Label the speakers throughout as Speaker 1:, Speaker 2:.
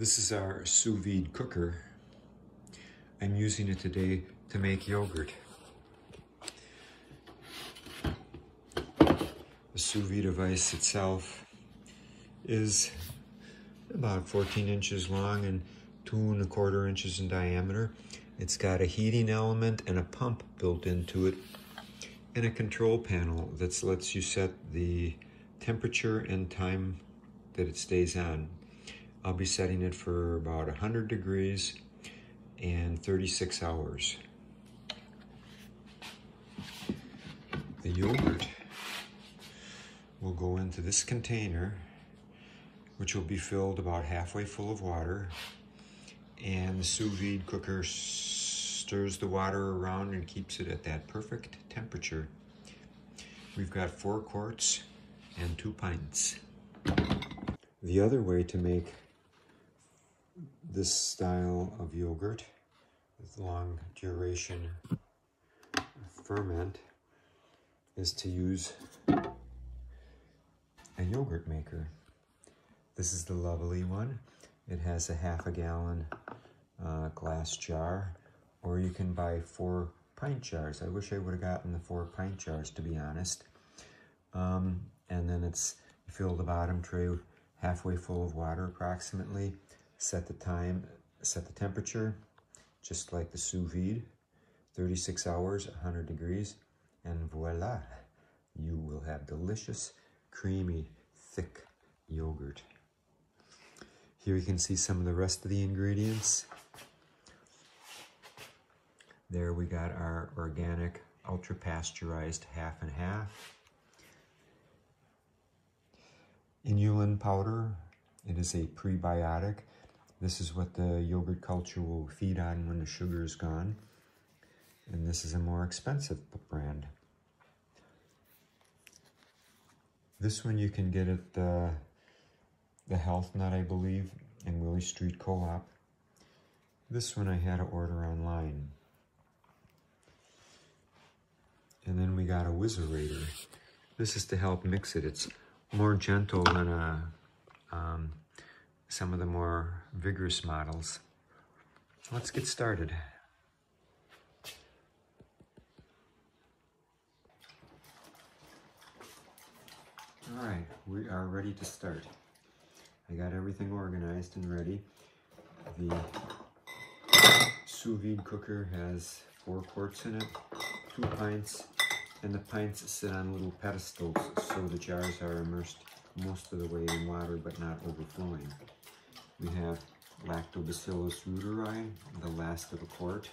Speaker 1: This is our sous vide cooker. I'm using it today to make yogurt. The sous vide device itself is about 14 inches long and two and a quarter inches in diameter. It's got a heating element and a pump built into it and a control panel that lets you set the temperature and time that it stays on. I'll be setting it for about 100 degrees and 36 hours. The yogurt will go into this container, which will be filled about halfway full of water. And the sous vide cooker stirs the water around and keeps it at that perfect temperature. We've got four quarts and two pints. The other way to make this style of yogurt with long duration ferment is to use a yogurt maker. This is the Luvele one. It has a half a gallon uh, glass jar, or you can buy four pint jars. I wish I would have gotten the four pint jars, to be honest. Um, and then it's fill the bottom tray halfway full of water approximately set the time, set the temperature, just like the sous vide, 36 hours, 100 degrees, and voila, you will have delicious, creamy, thick yogurt. Here you can see some of the rest of the ingredients. There we got our organic, ultra pasteurized half and half. Inulin powder, it is a prebiotic this is what the yogurt culture will feed on when the sugar is gone. And this is a more expensive brand. This one you can get at the, the Health Nut, I believe, in Willy Street Co-op. This one I had to order online. And then we got a Whizzerator. This is to help mix it. It's more gentle than a um, some of the more vigorous models. Let's get started. All right, we are ready to start. I got everything organized and ready. The sous vide cooker has four quarts in it, two pints, and the pints sit on little pedestals so the jars are immersed most of the way in water but not overflowing. We have Lactobacillus reuteri, the last of a quart.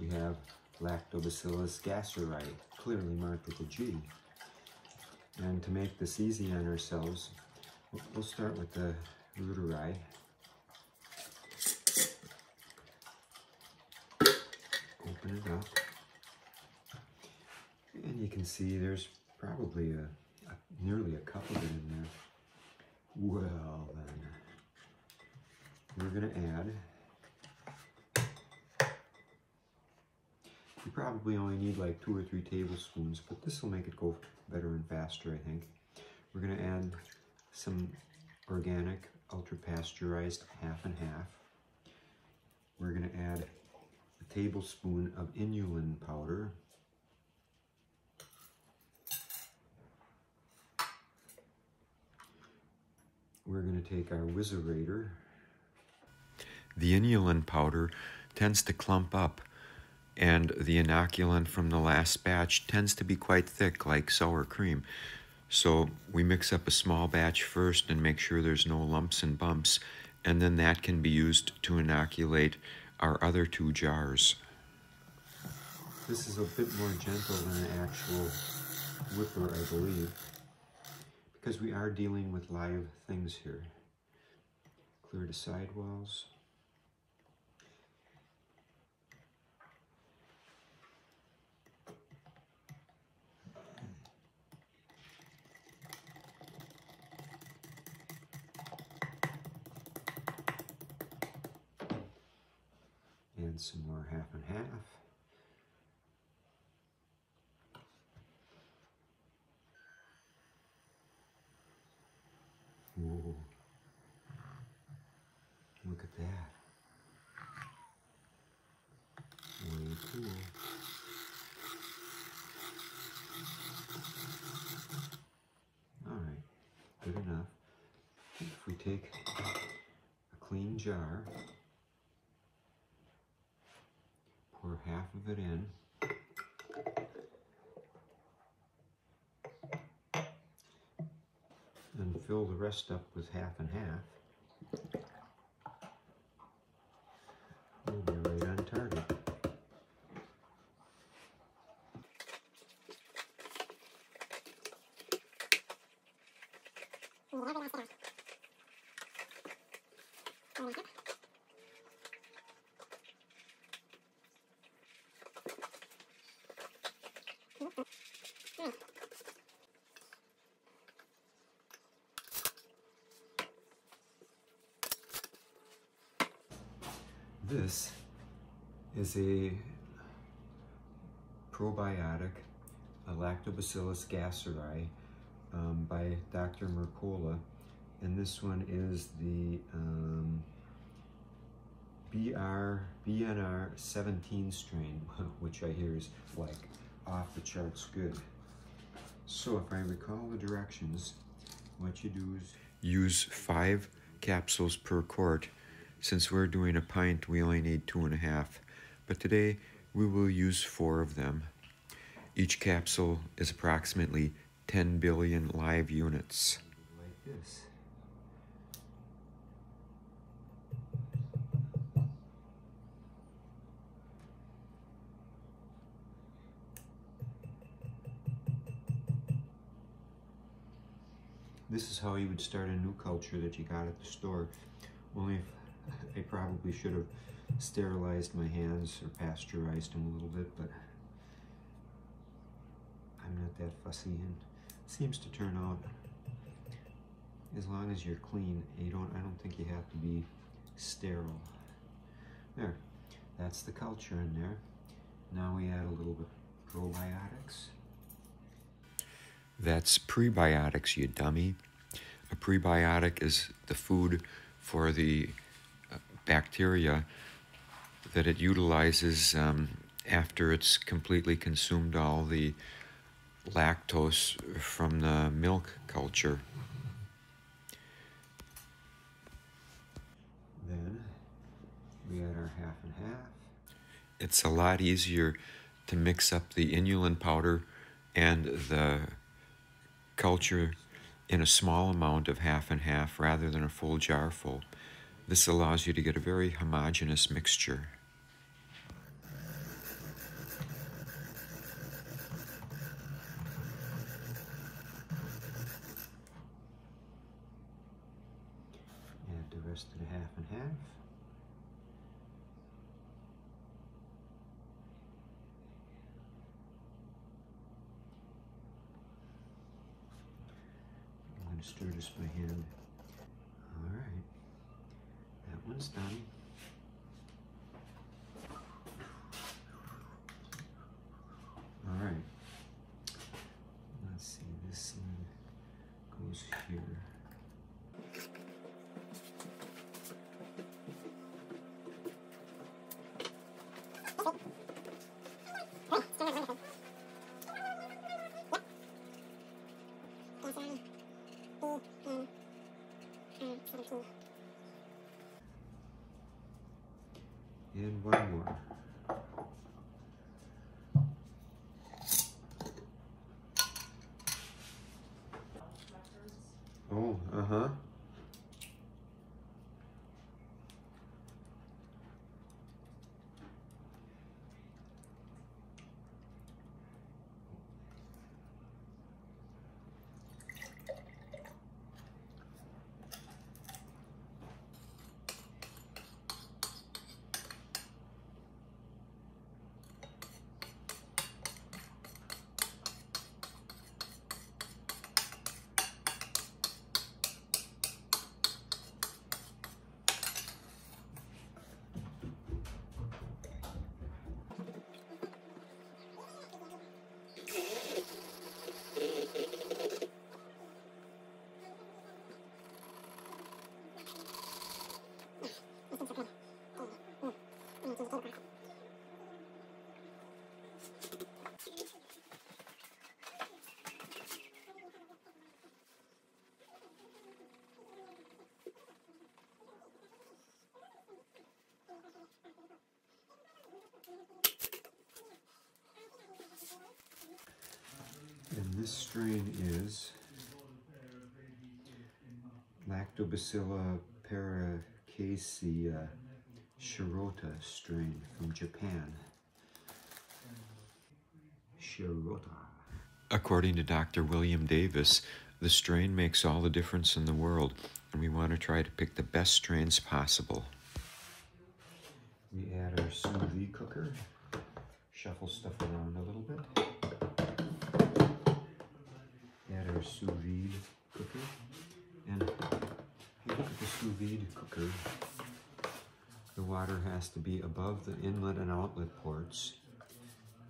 Speaker 1: We have Lactobacillus gasseri, clearly marked with a G. And to make this easy on ourselves, we'll start with the reuteri. Open it up. And you can see there's probably a, a nearly a cup of it in there. Well then we're going to add, you probably only need like two or three tablespoons, but this will make it go better and faster, I think. We're going to add some organic, ultra pasteurized half and half. We're going to add a tablespoon of inulin powder. We're going to take our Whizzerator the inulin powder tends to clump up, and the inoculant from the last batch tends to be quite thick, like sour cream. So we mix up a small batch first and make sure there's no lumps and bumps, and then that can be used to inoculate our other two jars. This is a bit more gentle than an actual whipper, I believe, because we are dealing with live things here. Clear the sidewalls. add some more half and half. Whoa. Look at that. Way cool. Alright, good enough. If we take a clean jar pour half of it in, and fill the rest up with half and half. On target. This is a probiotic, a Lactobacillus gasseri um, by Dr. Mercola. And this one is the um, BR, BNR 17 strain, which I hear is like off the charts good. So if I recall the directions, what you do is use five capsules per quart since we're doing a pint, we only need two and a half, but today we will use four of them. Each capsule is approximately 10 billion live units. This. This is how you would start a new culture that you got at the store. Only I probably should have sterilized my hands or pasteurized them a little bit, but I'm not that fussy and seems to turn out as long as you're clean. You don't. I don't think you have to be sterile. There, that's the culture in there. Now we add a little bit probiotics. That's prebiotics, you dummy. A prebiotic is the food for the bacteria that it utilizes um, after it's completely consumed all the lactose from the milk culture. Then we add our half and half. It's a lot easier to mix up the inulin powder and the culture in a small amount of half and half rather than a full jar full. This allows you to get a very homogeneous mixture. Add the rest of the half and half. I'm going to stir this by hand. Done. All right. Let's see, this one goes here. And one more. And this strain is Lactobacilla paracasei shirota strain from Japan. Shirota. According to Dr. William Davis, the strain makes all the difference in the world, and we want to try to pick the best strains possible. We add our sous vide cooker, shuffle stuff around a little bit. Add our sous vide cooker, and if you look at the sous vide cooker, the water has to be above the inlet and outlet ports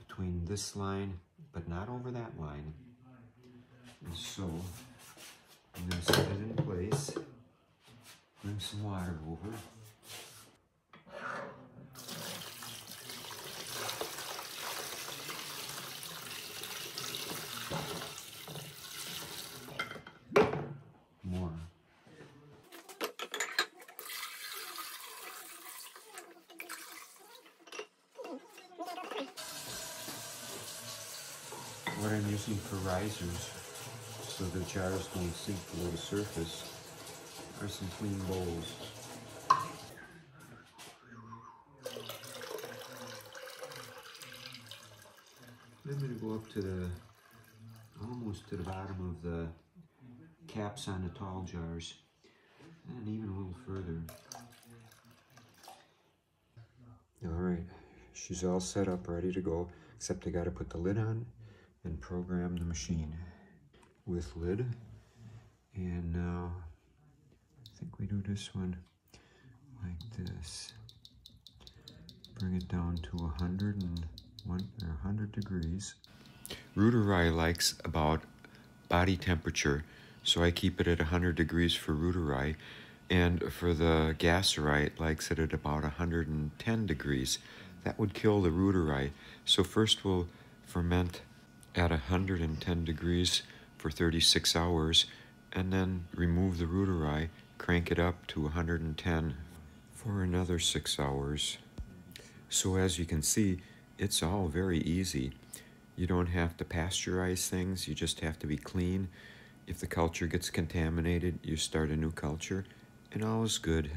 Speaker 1: between this line, but not over that line. And so I'm going to set it in place, bring some water over. More. I'm using for risers so the jars don't sink below the surface are some clean bowls. I'm going to go up to the, almost to the bottom of the caps on the tall jars and even a little further. All right, she's all set up, ready to go, except I got to put the lid on and program the machine with lid. And now, I think we do this one like this. Bring it down to 101 or 100 degrees. Reuteri likes about body temperature, so I keep it at 100 degrees for Reuteri. And for the Gasseri, it likes it at about 110 degrees. That would kill the Reuteri. So first we'll ferment at 110 degrees for 36 hours and then remove the reuteri, crank it up to 110 for another 6 hours. So as you can see, it's all very easy. You don't have to pasteurize things, you just have to be clean. If the culture gets contaminated, you start a new culture, and all is good.